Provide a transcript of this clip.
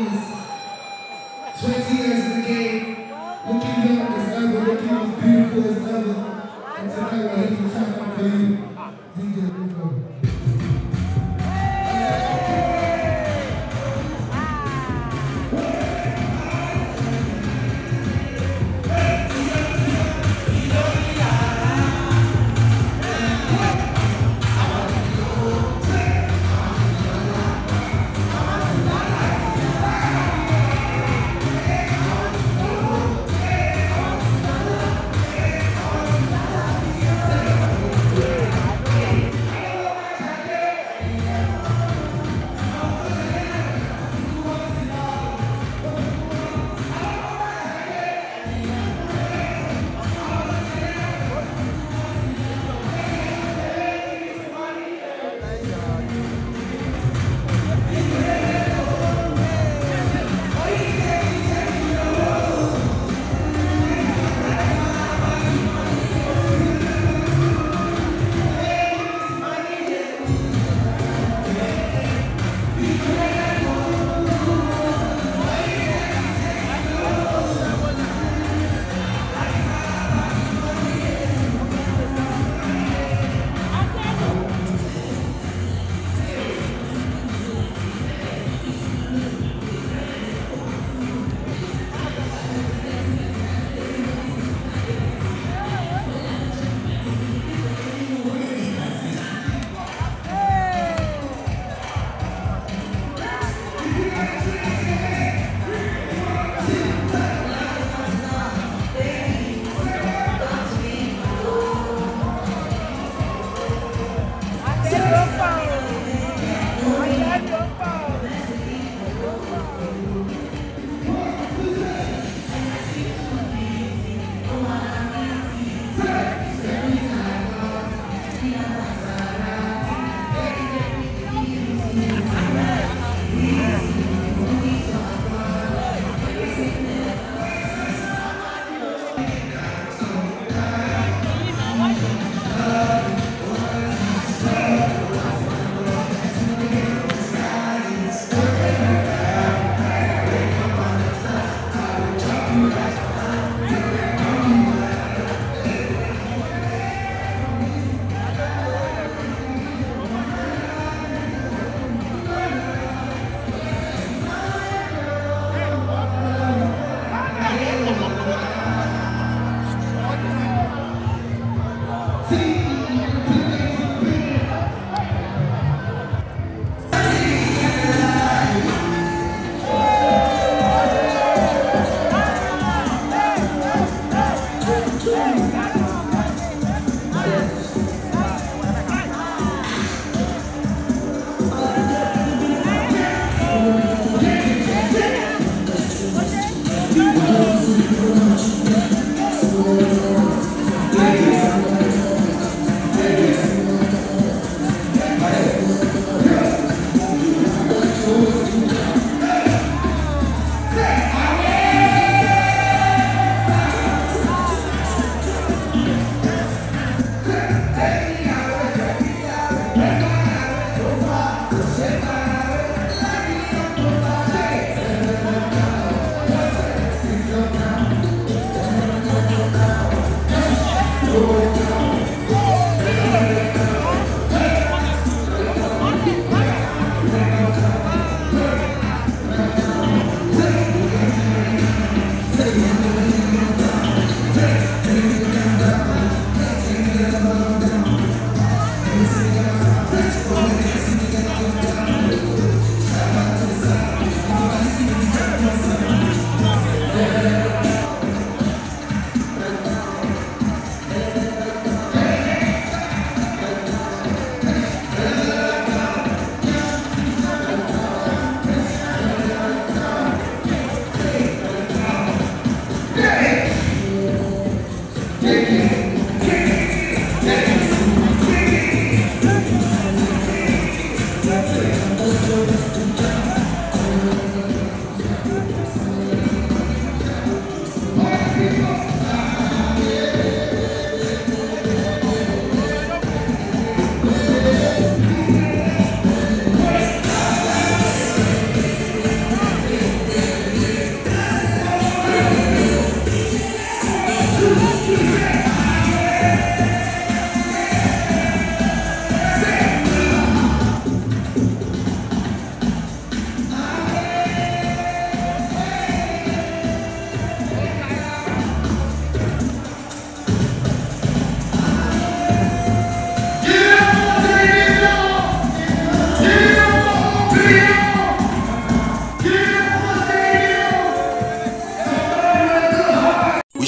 is 20 years in the game, looking young as ever, looking as beautiful as ever. And tonight we're here to talk for you.